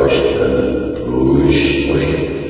Esta luz horrível.